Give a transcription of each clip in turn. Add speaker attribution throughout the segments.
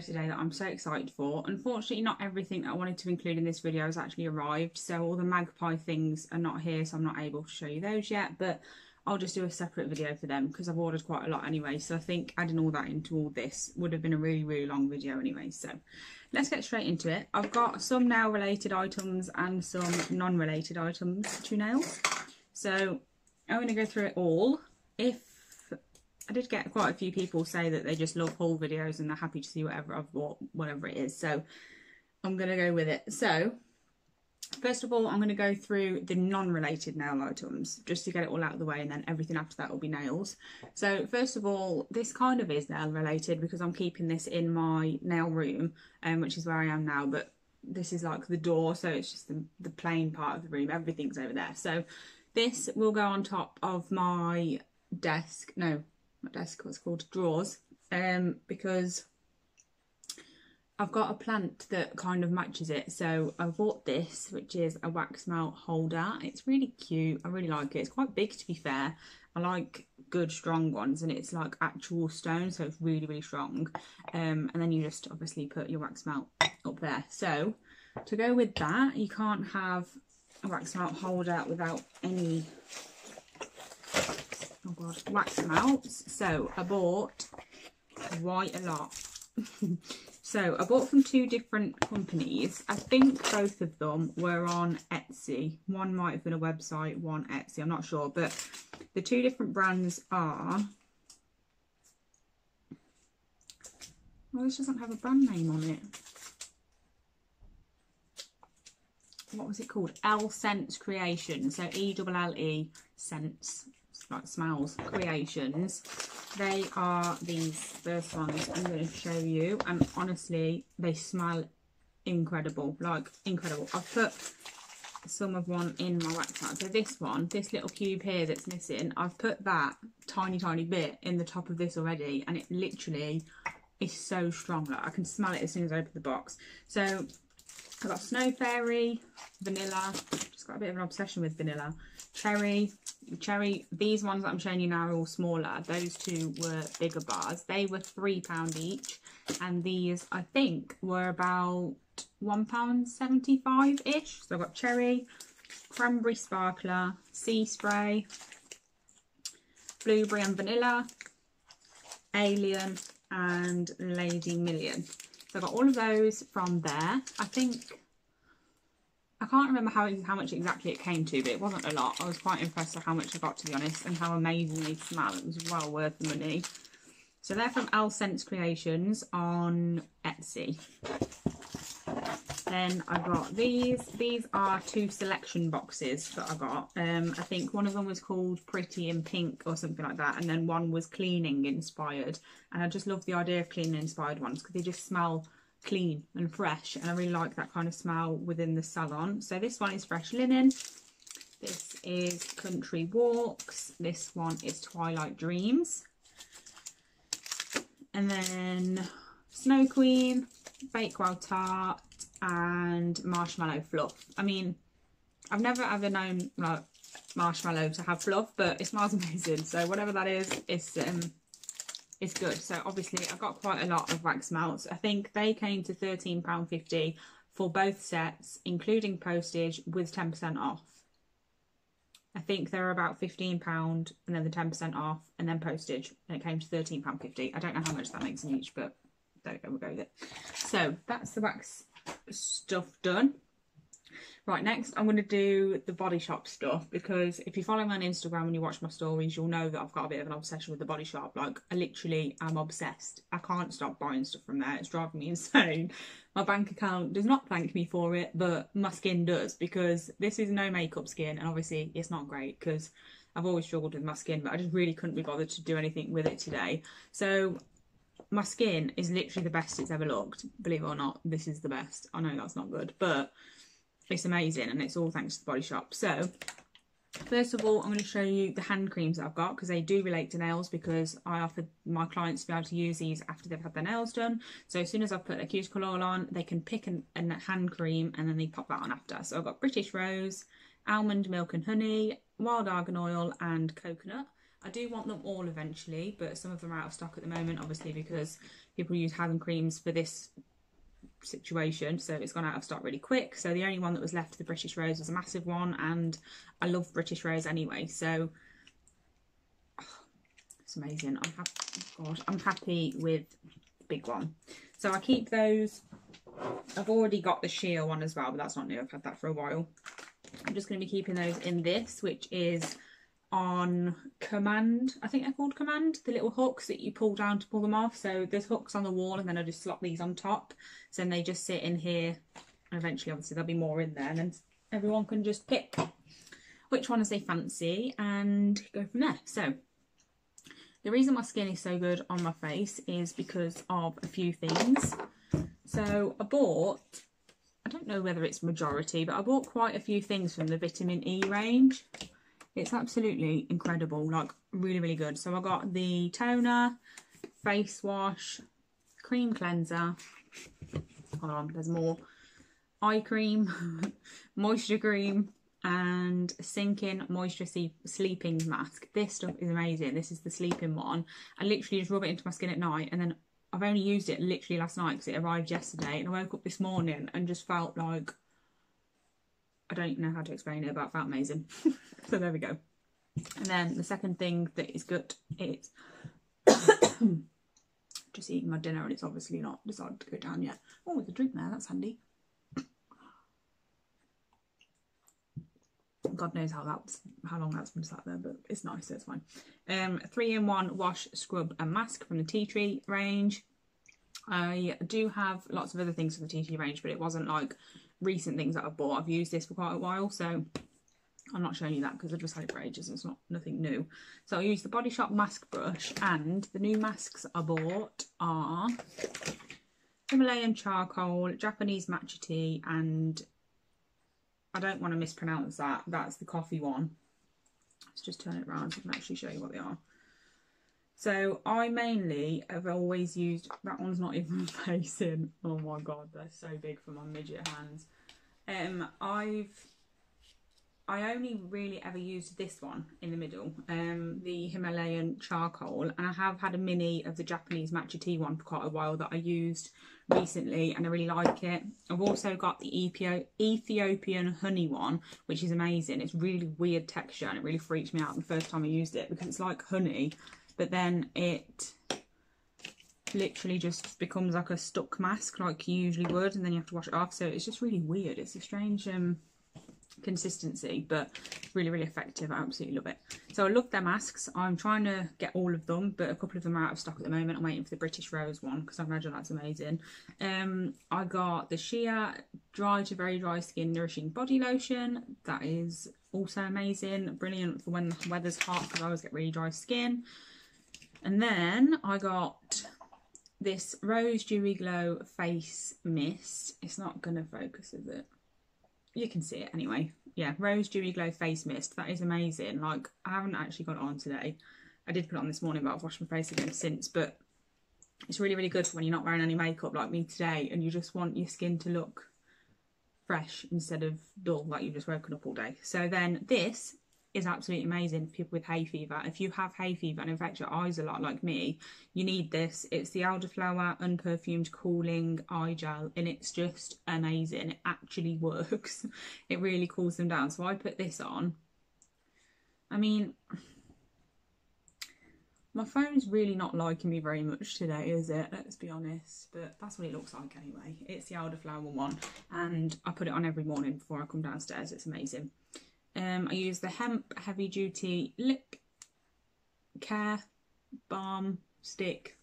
Speaker 1: today that I'm so excited for. Unfortunately, not everything that I wanted to include in this video has actually arrived, so all the magpie things are not here, so I'm not able to show you those yet, but I'll just do a separate video for them because I've ordered quite a lot anyway, so I think adding all that into all this would have been a really, really long video anyway, so let's get straight into it. I've got some nail related items and some non-related items to nails, so I'm going to go through it all. If I did get quite a few people say that they just love haul videos and they're happy to see whatever I've bought, whatever it is. So I'm going to go with it. So first of all, I'm going to go through the non-related nail items just to get it all out of the way and then everything after that will be nails. So first of all, this kind of is nail related because I'm keeping this in my nail room, um, which is where I am now, but this is like the door, so it's just the, the plain part of the room. Everything's over there. So this will go on top of my desk. No, my desk what's called drawers um because I've got a plant that kind of matches it. So I bought this which is a wax melt holder. It's really cute. I really like it. It's quite big to be fair. I like good strong ones and it's like actual stone so it's really really strong. Um and then you just obviously put your wax melt up there. So to go with that you can't have a wax melt holder without any oh god, wax melts. So I bought quite a lot. so I bought from two different companies. I think both of them were on Etsy. One might have been a website, one Etsy, I'm not sure. But the two different brands are... Well, this doesn't have a brand name on it. What was it called? Elle Scents Creation. So E L L E Scents like smells creations. They are these first ones i'm going to show you and honestly they smell incredible like incredible. I've put some of one in my wax melt so this one this little cube here that's missing i've put that tiny tiny bit in the top of this already and it literally is so strong. Like i can smell it as soon as i open the box. So i've got snow fairy vanilla just got a bit of an obsession with vanilla. Cherry cherry these ones that i'm showing you now are all smaller. Those two were bigger bars. They were three pound each and these i think were about one pound 75 ish so i've got cherry cranberry sparkler sea spray blueberry and vanilla alien and lady million so i got all of those from there i think I can't remember how how much exactly it came to, but it wasn't a lot. I was quite impressed with how much I got, to be honest, and how amazing they smell. It was well worth the money. So they're from Elle Scents Creations on Etsy. Then I got these. These are two selection boxes that I got. Um, I think one of them was called Pretty in Pink or something like that, and then one was cleaning inspired. And I just love the idea of cleaning inspired ones because they just smell clean and fresh and I really like that kind of smell within the salon. So this one is Fresh Linen. This is Country Walks. This one is Twilight Dreams. And then Snow Queen, Bakewell Tart and Marshmallow Fluff. I mean, I've never ever known like marshmallow to have fluff, but it smells amazing. So whatever that is, it's um, is good. So obviously I got quite a lot of wax melts. I think they came to £13.50 for both sets, including postage with 10% off. I think they're about £15 and then the 10% off and then postage and it came to £13.50. I don't know how much that makes in each, but there we go, we'll go with it. So that's the wax stuff done. Right, next I'm going to do the Body Shop stuff because if you follow me on Instagram and you watch my stories, you'll know that I've got a bit of an obsession with the Body Shop. Like, I literally am obsessed. I can't stop buying stuff from there. It's driving me insane. My bank account does not thank me for it, but my skin does because this is no makeup skin and obviously it's not great because I've always struggled with my skin, but I just really couldn't be bothered to do anything with it today. So my skin is literally the best it's ever looked. Believe it or not, this is the best. I know that's not good, but it's amazing and it's all thanks to the Body Shop. So first of all, I'm going to show you the hand creams that I've got because they do relate to nails because I offered my clients to be able to use these after they've had their nails done. So as soon as I've put a cuticle oil on, they can pick an, a hand cream and then they pop that on after. So I've got British Rose, Almond Milk and Honey, Wild Argan Oil and Coconut. I do want them all eventually, but some of them are out of stock at the moment, obviously, because people use Haven creams for this situation, so it's gone out of stock really quick. So the only one that was left, the British Rose, was a massive one, and I love British Rose anyway, so oh, it's amazing. I'm happy. God, I'm happy with the big one. So I keep those. I've already got the Shea one as well, but that's not new. I've had that for a while. I'm just going to be keeping those in this, which is on command. I think they're called command, the little hooks that you pull down to pull them off. So there's hooks on the wall and then I just slot these on top. So then they just sit in here and eventually obviously there'll be more in there and then everyone can just pick which one ones they fancy and go from there. So the reason my skin is so good on my face is because of a few things. So I bought, I don't know whether it's majority, but I bought quite a few things from the vitamin E range. It's absolutely incredible, like really, really good. So I got the toner, face wash, cream cleanser. Hold on, there's more. Eye cream, moisture cream, and sinking moisture sleeping mask. This stuff is amazing. This is the sleeping one. I literally just rub it into my skin at night and then I've only used it literally last night because it arrived yesterday and I woke up this morning and just felt like I don't even know how to explain it, but it felt amazing. so there we go. And then the second thing that is good is just eating my dinner and it's obviously not decided to go down yet. Oh, with a drink there, that's handy. God knows how that's how long that's been sat there, but it's nice, so it's fine. Um, three in one wash, scrub, and mask from the Tea Tree range. I do have lots of other things from the Tree range, but it wasn't like recent things that I've bought. I've used this for quite a while, so I'm not showing you that because I've just had it for ages and it's not nothing new. So I use the Body Shop mask brush and the new masks I bought are Himalayan charcoal, Japanese matcha tea and I don't want to mispronounce that. That's the coffee one. Let's just turn it around so I can actually show you what they are. So I mainly have always used, that one's not even facing, oh my god, they're so big for my midget hands. Um, I've, I only really ever used this one in the middle, um, the Himalayan charcoal, and I have had a mini of the Japanese matcha tea one for quite a while that I used recently and I really like it. I've also got the Ethiopian honey one, which is amazing. It's really weird texture and it really freaked me out the first time I used it because it's like honey, but then it literally just becomes like a stuck mask like you usually would and then you have to wash it off. So it's just really weird. It's a strange um, consistency, but really, really effective. I absolutely love it. So I love their masks. I'm trying to get all of them, but a couple of them are out of stock at the moment. I'm waiting for the British Rose one because I imagine that's amazing. Um, I got the Shea Dry to Very Dry Skin Nourishing Body Lotion. That is also amazing. Brilliant for when the weather's hot because I always get really dry skin. And then I got this Rose Dewy Glow Face Mist. It's not going to focus, is it? you can see it anyway. Yeah, Rose Dewy Glow Face Mist. That is amazing. Like, I haven't actually got it on today. I did put it on this morning, but I've washed my face again since. But it's really, really good for when you're not wearing any makeup like me today and you just want your skin to look fresh instead of dull, like you've just woken up all day. So then this is absolutely amazing for people with hay fever. If you have hay fever and affect your eyes a lot like me, you need this. It's the elderflower unperfumed cooling eye gel and it's just amazing. It actually works. It really cools them down. So I put this on. I mean, my phone's really not liking me very much today, is it? Let's be honest. But that's what it looks like anyway. It's the elderflower one and I put it on every morning before I come downstairs. It's amazing. Um, I use the Hemp Heavy Duty Lip Care Balm Stick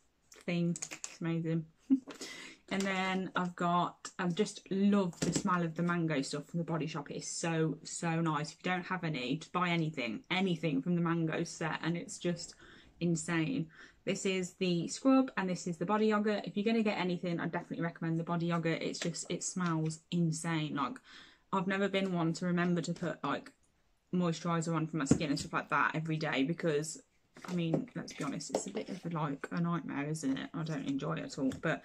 Speaker 1: thing. It's amazing. and then I've got, I've just loved the smell of the mango stuff from the Body Shop. It's so, so nice. If you don't have any, just buy anything, anything from the mango set and it's just insane. This is the scrub and this is the body yogurt. If you're going to get anything, I definitely recommend the body yogurt. It's just, it smells insane. Like, I've never been one to remember to put like moisturiser on for my skin and stuff like that every day because I mean let's be honest it's a bit of a, like a nightmare isn't it I don't enjoy it at all but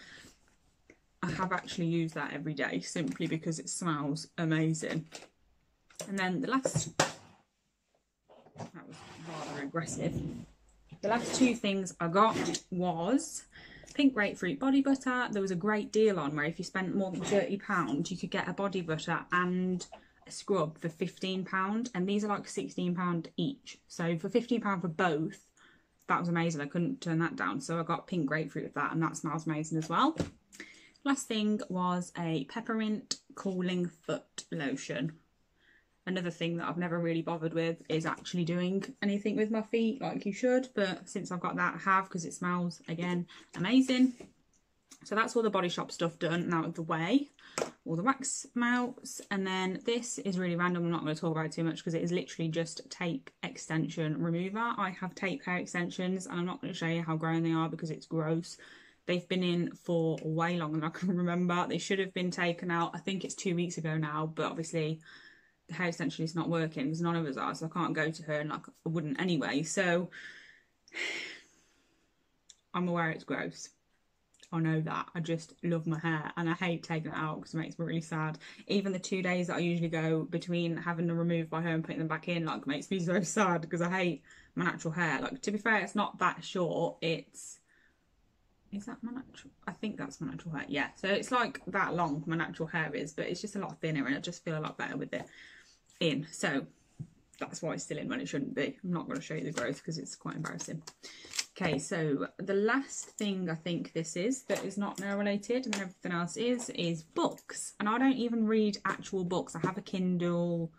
Speaker 1: I have actually used that every day simply because it smells amazing and then the last That was rather aggressive. The last two things I got was pink grapefruit body butter. There was a great deal on where if you spent more than £30, you could get a body butter and scrub for £15. And these are like £16 each. So for £15 for both, that was amazing. I couldn't turn that down. So I got pink grapefruit with that and that smells amazing as well. Last thing was a peppermint cooling foot lotion. Another thing that I've never really bothered with is actually doing anything with my feet like you should. But since I've got that, I have because it smells, again, amazing. So that's all the Body Shop stuff done and out of the way. All the wax melts. And then this is really random. I'm not going to talk about it too much because it is literally just tape extension remover. I have tape hair extensions and I'm not going to show you how grown they are because it's gross. They've been in for way longer than I can remember. They should have been taken out. I think it's two weeks ago now, but obviously the hair extension is not working because none of us are, so I can't go to her and like I wouldn't anyway. So I'm aware it's gross. I know that. I just love my hair and I hate taking it out because it makes me really sad. Even the two days that I usually go between having them removed by her and putting them back in, like, makes me so sad because I hate my natural hair. Like, to be fair, it's not that short. It's is that my natural I think that's my natural hair yeah so it's like that long my natural hair is but it's just a lot thinner and I just feel a lot better with it in so that's why it's still in when it shouldn't be I'm not going to show you the growth because it's quite embarrassing okay so the last thing I think this is that is not nail related and everything else is is books. And I don't even read actual books. I have a Kindle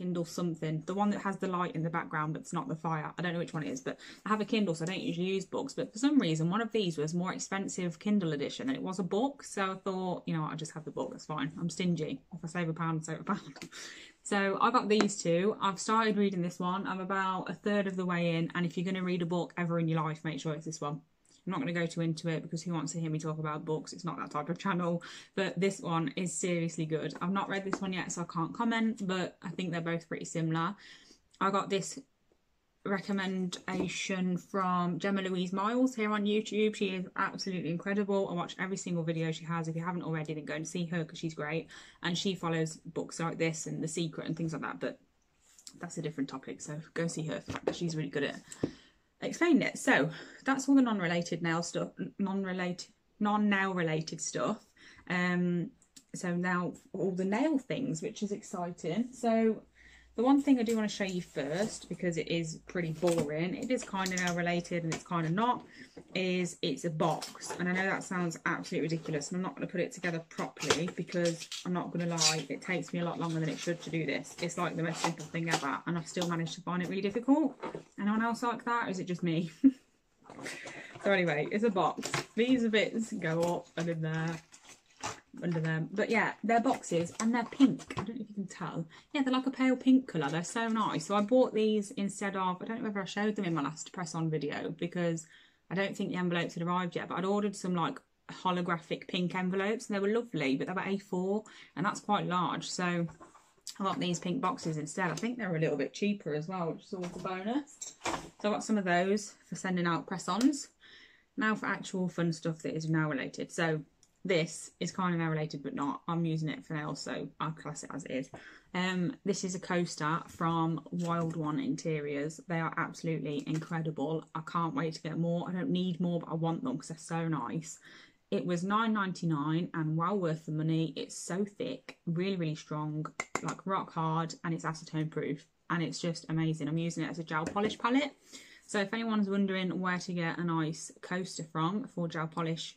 Speaker 1: Kindle something, the one that has the light in the background but it's not the fire. I don't know which one it is, but I have a Kindle, so I don't usually use books. But for some reason, one of these was more expensive Kindle edition, and it was a book. So I thought, you know, what, I just have the book. That's fine. I'm stingy. If I save a pound, save a pound. So I got these two. I've started reading this one. I'm about a third of the way in, and if you're going to read a book ever in your life, make sure it's this one. I'm not going to go too into it because who wants to hear me talk about books? It's not that type of channel. But this one is seriously good. I've not read this one yet, so I can't comment, but I think they're both pretty similar. I got this recommendation from Gemma Louise Miles here on YouTube. She is absolutely incredible. I watch every single video she has. If you haven't already, then go and see her because she's great. And she follows books like this and The Secret and things like that. But that's a different topic, so go see her. She's really good at it explained it. So that's all the non-related nail stuff, non-related, non-nail related stuff. Um, so now all the nail things, which is exciting. So the one thing I do want to show you first, because it is pretty boring, it is kind of related and it's kind of not, is it's a box. And I know that sounds absolutely ridiculous and I'm not going to put it together properly because I'm not going to lie, it takes me a lot longer than it should to do this. It's like the most simple thing ever and I've still managed to find it really difficult. Anyone else like that or is it just me? so anyway, it's a box. These bits go up and in there under them. But yeah, they're boxes and they're pink. I don't know if you can tell. Yeah, they're like a pale pink colour. They're so nice. So I bought these instead of, I don't know whether I showed them in my last press on video because I don't think the envelopes had arrived yet, but I'd ordered some like holographic pink envelopes and they were lovely, but they're about A4 and that's quite large. So I got these pink boxes instead. I think they're a little bit cheaper as well, which is always a bonus. So I got some of those for sending out press-ons. Now for actual fun stuff that is now related. So this is kind of now related but not. I'm using it for nails, so I'll class it as it is. Um, this is a coaster from Wild One Interiors. They are absolutely incredible. I can't wait to get more. I don't need more, but I want them because they're so nice. It was nine ninety nine and well worth the money. It's so thick, really, really strong, like rock hard, and it's acetone proof. And it's just amazing. I'm using it as a gel polish palette. So if anyone's wondering where to get a nice coaster from for gel polish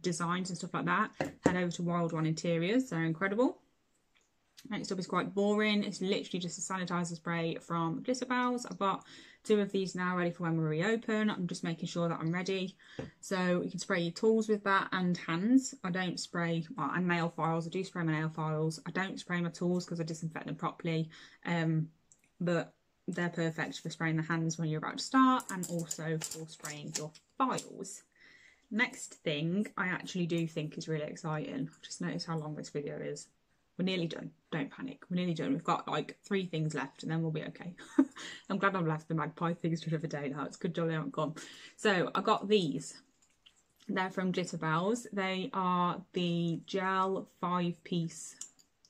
Speaker 1: designs and stuff like that, head over to Wild One Interiors. They're incredible. Next up is quite boring. It's literally just a sanitizer spray from Glitterbels. I've got two of these now ready for when we reopen. I'm just making sure that I'm ready. So you can spray your tools with that and hands. I don't spray, well, and nail files. I do spray my nail files. I don't spray my tools because I disinfect them properly. Um, but they're perfect for spraying the hands when you're about to start and also for spraying your files. Next thing I actually do think is really exciting. Just notice how long this video is. We're nearly done. Don't panic. We're nearly done. We've got like three things left and then we'll be okay. I'm glad I've left the magpie things for another day now. It's good jolly haven't gone. So I got these. They're from Glitterbels. They are the gel five piece.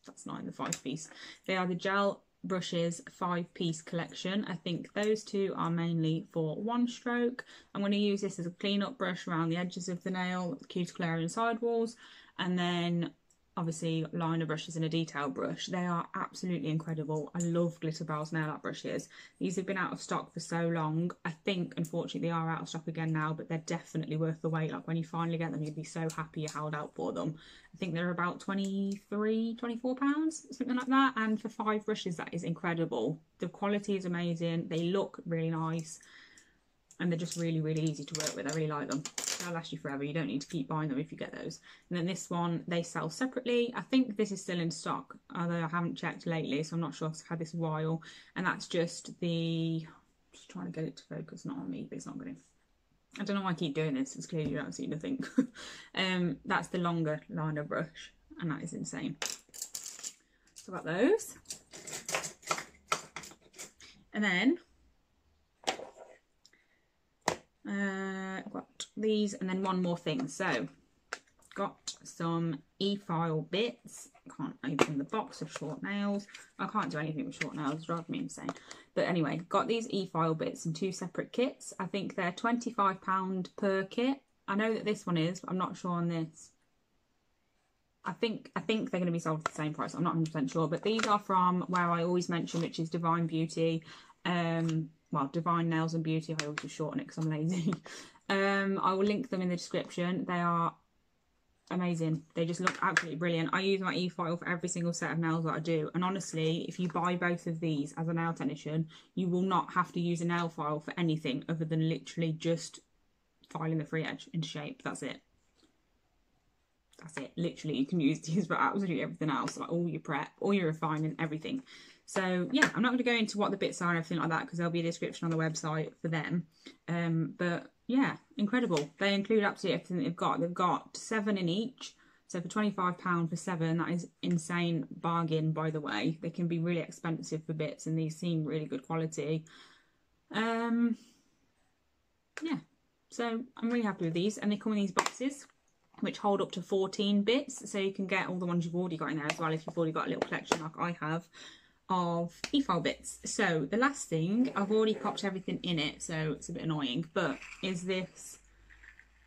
Speaker 1: That's not in the five piece. They are the gel brushes five piece collection. I think those two are mainly for one stroke. I'm going to use this as a clean up brush around the edges of the nail, cuticle area and sidewalls. And then obviously liner brushes and a detail brush. They are absolutely incredible. I love Glitter Glitterbels nail art brushes. These have been out of stock for so long. I think unfortunately they are out of stock again now, but they're definitely worth the wait. Like when you finally get them, you'd be so happy you held out for them. I think they're about 23, 24 pounds, something like that. And for five brushes, that is incredible. The quality is amazing. They look really nice and they're just really, really easy to work with. I really like them. They'll last you forever. You don't need to keep buying them if you get those. And then this one, they sell separately. I think this is still in stock, although I haven't checked lately, so I'm not sure I've had this while. And that's just the, just trying to get it to focus, not on me, but it's not going to... I don't know why I keep doing this, it's clearly you don't see nothing. um, that's the longer liner brush, and that is insane. So I've got those. And then uh, got these and then one more thing. So got some e-file bits. Can't open the box of short nails. I can't do anything with short nails, drive me insane. But anyway, got these e-file bits in two separate kits. I think they're £25 per kit. I know that this one is, but I'm not sure on this. I think I think they're going to be sold at the same price. I'm not 100% sure, but these are from where I always mention, which is Divine Beauty. Um, well, Divine Nails and Beauty. I always just shorten it because I'm lazy. um, I will link them in the description. They are amazing. They just look absolutely brilliant. I use my e-file for every single set of nails that I do. And honestly, if you buy both of these as a nail technician, you will not have to use a nail file for anything other than literally just filing the free edge into shape. That's it. That's it. Literally, you can use these for absolutely everything else, like all your prep, all your refining, everything. So yeah, I'm not going to go into what the bits are and everything like that because there'll be a description on the website for them. Um, but yeah, incredible. They include absolutely everything they've got. They've got seven in each. So for £25 for seven, that is insane bargain, by the way. They can be really expensive for bits and these seem really good quality. Um, yeah, so I'm really happy with these. And they come in these boxes, which hold up to 14 bits. So you can get all the ones you've already got in there as well if you've already got a little collection like I have of e-file bits. So the last thing, I've already popped everything in it, so it's a bit annoying, but is this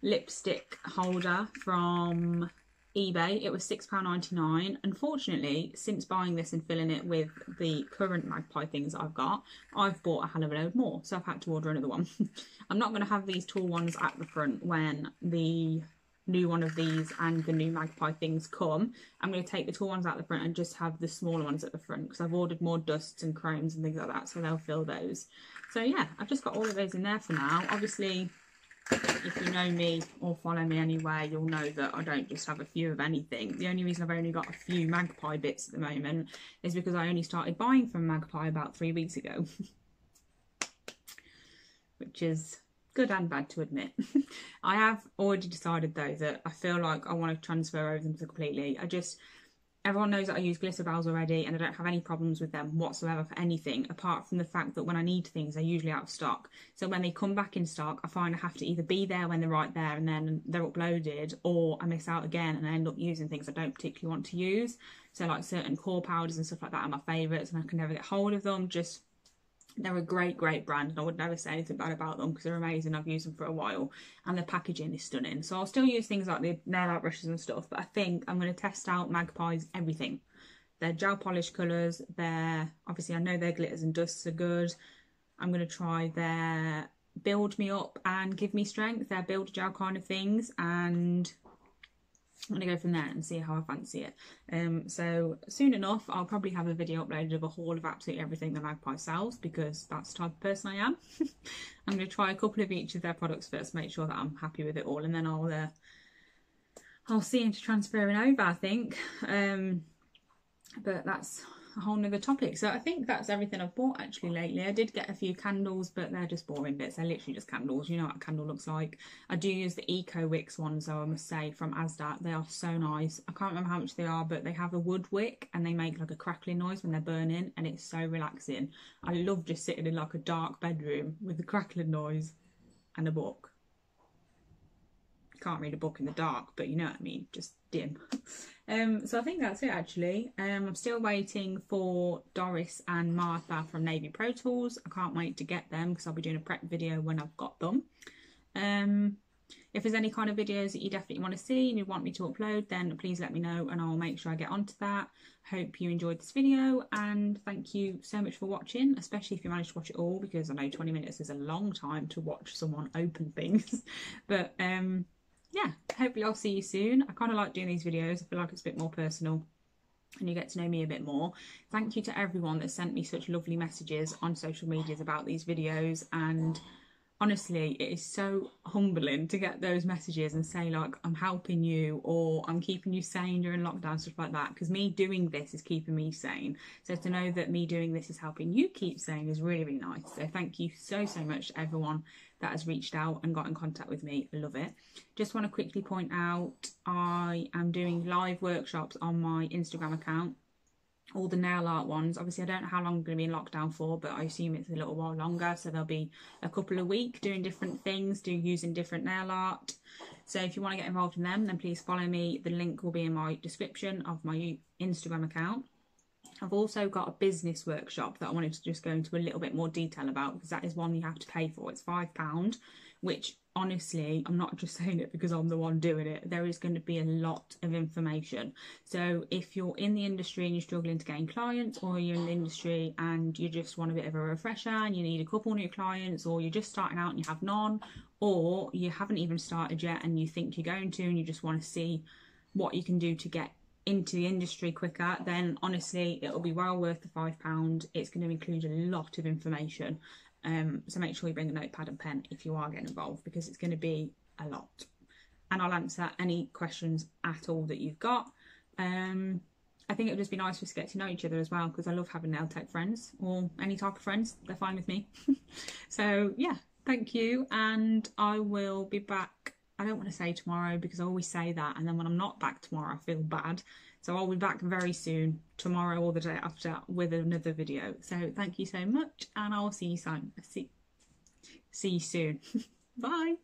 Speaker 1: lipstick holder from eBay. It was £6.99. Unfortunately, since buying this and filling it with the current magpie things I've got, I've bought a hell of a load more, so I've had to order another one. I'm not going to have these tall ones at the front when the new one of these and the new magpie things come, I'm going to take the tall ones out the front and just have the smaller ones at the front because I've ordered more dusts and chromes and things like that, so they'll fill those. So yeah, I've just got all of those in there for now. Obviously, if you know me or follow me anywhere, you'll know that I don't just have a few of anything. The only reason I've only got a few magpie bits at the moment is because I only started buying from Magpie about three weeks ago. Which is good and bad to admit. I have already decided though that I feel like I want to transfer over them completely. I just everyone knows that I use Glitterbels already and I don't have any problems with them whatsoever for anything apart from the fact that when I need things they're usually out of stock. So when they come back in stock I find I have to either be there when they're right there and then they're uploaded or I miss out again and I end up using things I don't particularly want to use. So like certain core powders and stuff like that are my favourites and I can never get hold of them just they're a great, great brand, and I would never say anything bad about them because they're amazing. I've used them for a while, and the packaging is stunning. So I'll still use things like the nail art brushes and stuff, but I think I'm going to test out Magpie's everything. Their gel polish colours, their obviously I know their glitters and dusts are good. I'm going to try their build me up and give me strength, their build gel kind of things, and I'm going to go from there and see how I fancy it. Um, so soon enough, I'll probably have a video uploaded of a haul of absolutely everything that Magpie sells because that's the type of person I am. I'm going to try a couple of each of their products first, make sure that I'm happy with it all, and then I'll uh, I'll see into transferring over. I think, um, but that's a whole nother topic. So I think that's everything I've bought actually lately. I did get a few candles, but they're just boring bits. They're literally just candles. You know what a candle looks like. I do use the Eco Wicks ones though, I must say, from Asda. They are so nice. I can't remember how much they are, but they have a wood wick and they make like a crackling noise when they're burning and it's so relaxing. I love just sitting in like a dark bedroom with the crackling noise and a book can't read a book in the dark, but you know what I mean, just dim. Um, so I think that's it actually. Um, I'm still waiting for Doris and Martha from Navy Pro Tools. I can't wait to get them because I'll be doing a prep video when I've got them. Um, if there's any kind of videos that you definitely want to see and you want me to upload, then please let me know and I'll make sure I get onto that. Hope you enjoyed this video and thank you so much for watching, especially if you managed to watch it all because I know 20 minutes is a long time to watch someone open things. but um, yeah, hopefully I'll see you soon. I kind of like doing these videos. I feel like it's a bit more personal and you get to know me a bit more. Thank you to everyone that sent me such lovely messages on social medias about these videos and honestly it is so humbling to get those messages and say like i'm helping you or i'm keeping you sane during lockdown stuff like that because me doing this is keeping me sane so to know that me doing this is helping you keep sane is really really nice so thank you so so much to everyone that has reached out and got in contact with me I love it just want to quickly point out i am doing live workshops on my instagram account all the nail art ones. Obviously, I don't know how long I'm going to be in lockdown for, but I assume it's a little while longer. So there'll be a couple of weeks doing different things, do using different nail art. So if you want to get involved in them, then please follow me. The link will be in my description of my Instagram account. I've also got a business workshop that I wanted to just go into a little bit more detail about because that is one you have to pay for. It's £5, which honestly, I'm not just saying it because I'm the one doing it. There is going to be a lot of information. So if you're in the industry and you're struggling to gain clients, or you're in the industry and you just want a bit of a refresher and you need a couple new clients, or you're just starting out and you have none, or you haven't even started yet and you think you're going to and you just want to see what you can do to get into the industry quicker, then honestly, it'll be well worth the £5. It's going to include a lot of information um, so make sure you bring a notepad and pen if you are getting involved because it's going to be a lot. And I'll answer any questions at all that you've got. Um, I think it would just be nice for us to get to know each other as well because I love having nail tech friends or any type of friends. They're fine with me. so yeah, thank you. And I will be back. I don't want to say tomorrow because I always say that. And then when I'm not back tomorrow, I feel bad. So I'll be back very soon, tomorrow or the day after, with another video. So thank you so much, and I'll see you soon. See, see you soon. Bye.